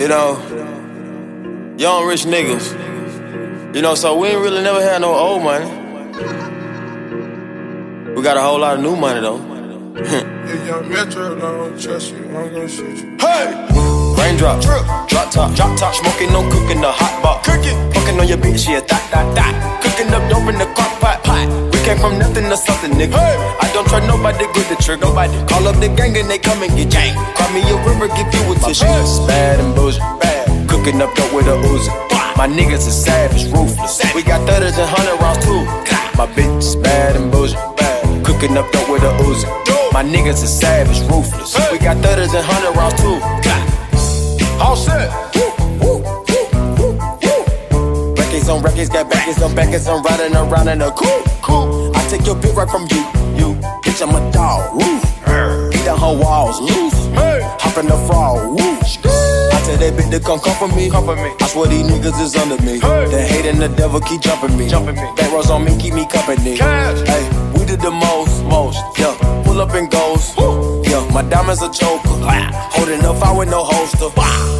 You know, young rich niggas. You know, so we ain't really never had no old money. We got a whole lot of new money though. If young Metro don't trust you, I'm gonna shoot you. Hey! Raindrop, drip, drop top, drop top, smoking, no cooking, the hot pot. Cooking, fucking on your bitch, yeah, that, that, that. Came from nothing to something, nigga. Hey! I don't try nobody, good the trigger. Nobody call up the gang and they come and get gang. Cry me a river, give you a tissue. My bad and boujee, bad. Cooking up dope with a Uzi. My niggas is savage, ruthless. We got thudders and hundred rounds too. My bitch is bad and boujee, bad. Cooking up dope with a Uzi. My niggas is savage, ruthless. We got thudders and hundred rounds too. All set. Records on records, got backers on backers. I'm riding around in a coupe, I take your bitch right from you, you. Bitch, I'm a dog, woo. Beat down her walls, loose. Hop in the frog, woo. I tell that bitch to come for me, come for me. I swear these niggas is under me. The hate and the devil keep jumping me, jumping me. Back rows on me, keep me company. Hey, we did the most, most. Yeah, pull up and goes. Yeah, my diamonds a choker. Holding up, I with no holster.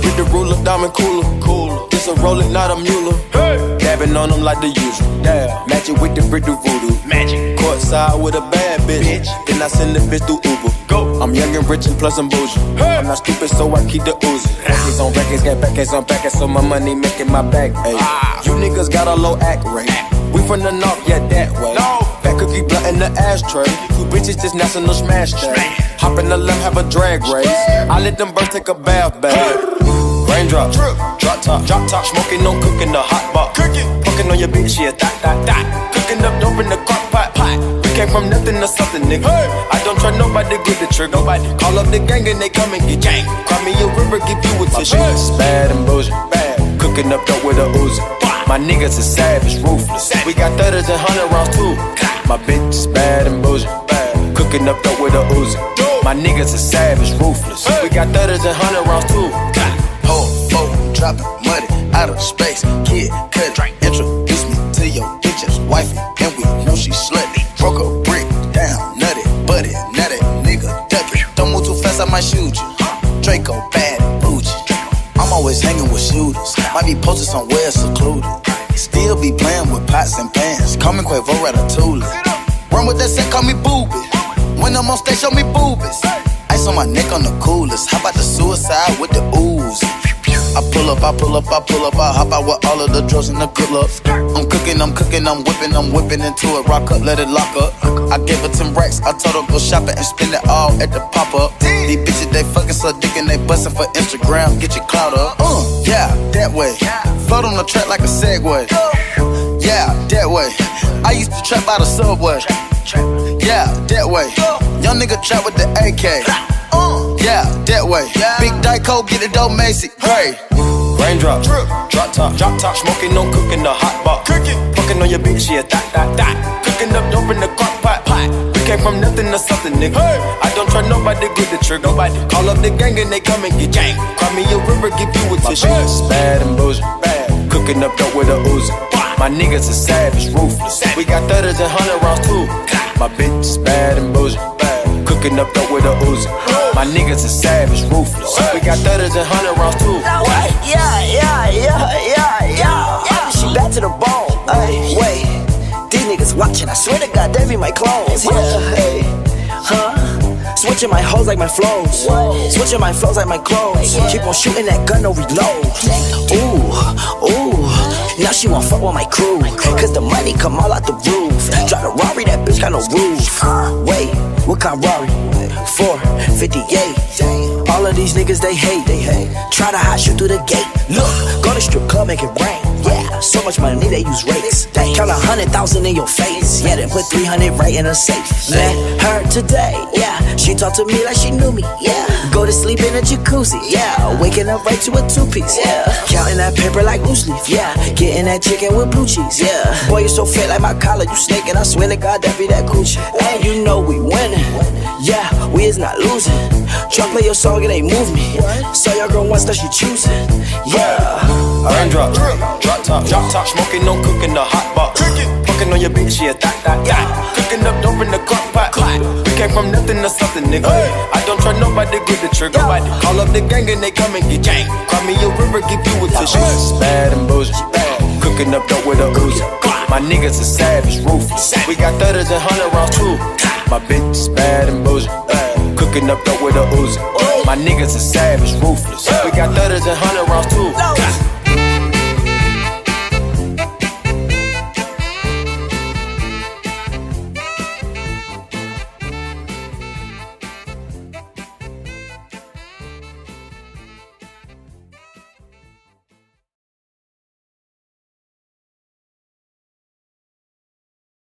With the ruler, diamond cooler, cooler. This a roller, not a mule. Dabbing on them like the usual. Yeah, it with the brick do voodoo. Magic. Courtside with a bad bitch. Then I send the bitch through Uber. Go. I'm young and rich and plus I'm bougie. I'm not stupid, so I keep the Uzi. Records on records, got backers on backers, so my money making my back. Ay. You niggas got a low act rate. We from the north, yeah, that way. Fat cookie blunt in the ashtray. You bitches just national smash day. Hop in the left, have a drag race. I let them birds take a bath, babe. Raindrop, drip, drop top, drop top, smoking, no cooking, the hot pot. Cooking, fucking on your bitch, yeah, that, that, that. Cooking up dope in the crock pot, pot. We came from nothing to something, nigga. I don't try nobody, good the trigger. Nobody call up the gang and they come and get gang. Cry me a river, give you a tissue. Bad and boujee, bad. Cooking up dope with a Uzi. My niggas is savage, ruthless. We got thudders and hundred rounds too. My bitch is bad and boujee, bad. Cooking up dope with a Uzi. My niggas is savage, ruthless. We got thudders and hundred rounds too. Dropping money out of space. Kid, cut, introduce me to your bitch's wifey, and we know she slutty. Broke a brick down, nutty, buddy, nutty, nigga, duck it. Don't move too fast, I might shoot you. Draco, bad, bougie. I'm always hanging with shooters. Might be posted somewhere secluded. Still be playing with pots and pans. Call me Quavo Ratatouille. Run with that set, call me booby. When I'm on stage, show me boobies. Ice on my neck on the coolest. How about the suicide with the ooze? I pull up, I pull up, I pull up, I hop out with all of the drugs and the good luck. I'm cooking, I'm cooking, I'm whipping, I'm whipping into it. Rock up, let it lock up. I gave her 10 racks, I told her go shopping and spend it all at the pop up. These bitches, they fucking so dick and they bustin' for Instagram. Get your clout up. Uh, yeah, that way. Float on the track like a Segway. Yeah, that way. I used to trap out of Subway. Yeah, that way. Young nigga trap with the AK. Yeah, that way. Big Dyco, get it dope, Macy. Hey. Raindrop, drip, drop top, drop top, smoking, no cooking, the hot pot. Cooking, fucking on your bitch, yeah, that, that, that. Cooking up dope in the crock pot, pot. We came from nothing to something, nigga. I don't try nobody, get the trigger. Nobody call up the gang and they come and get gang. Cry me a river, give you a tissue. Bad and boujee, bad. Cooking up dope with a Uzi. My niggas is savage, ruthless. We got thudders and hundred rounds too. My bitch is bad and boujee, bad. Cooking up dope with a Uzi. My niggas is savage, ruthless. We got thudders and hundred rounds too. Yeah, yeah, yeah, yeah, yeah. She back to the bone. Ay, wait, these niggas watching. I swear to God, they be my clones. Yeah, hey, huh? Switching my hoes like my flows. Switching my flows like my clothes. Keep on shooting that gun, no reload. Ooh, ooh. Now she won't fuck with my crew. Cause the money come all out the roof. Drive a Rari, that bitch got no roof. Wait, what kind of Rari? 458. Of these niggas they hate, they hate. Try to hide you through the gate. Look, go to strip club, make it rain. Yeah, so much money they use rakes. They count a hundred thousand in your face. Yeah, then put three hundred right in a safe. Met her today. Yeah, she talked to me like she knew me. Yeah, go to sleep in a jacuzzi. Yeah, waking up right to a two piece. Yeah, counting that paper like loose leaf. Yeah, getting that chicken with blue cheese. Yeah, boy you so fat like my collar. You snaking. I swear to God that be that coochie. And you know we winning. Yeah, we is not losing. Try play your song, it ain't move me. Saw your girl once that she choosing. Yeah. Raindrop, drop drop top, drop top. Smoking on cooking the hot pot. Fucking on your bitch, yeah, that, that, yeah. Cooking up dope in the crock pot. We came from nothing to something, nigga. I don't try nobody, grip the trigger. Call up the gang and they come and get gang. Cry me a river, give you a tissue. Bad and boujee. Cooking up dope with a Uzi. My niggas are savage, ruthless. We got thudders and hundred rounds too. My bitch is bad and boujee. Cooking up dope with a Uzi. My niggas are savage, ruthless. We got thudders and hundred rounds too.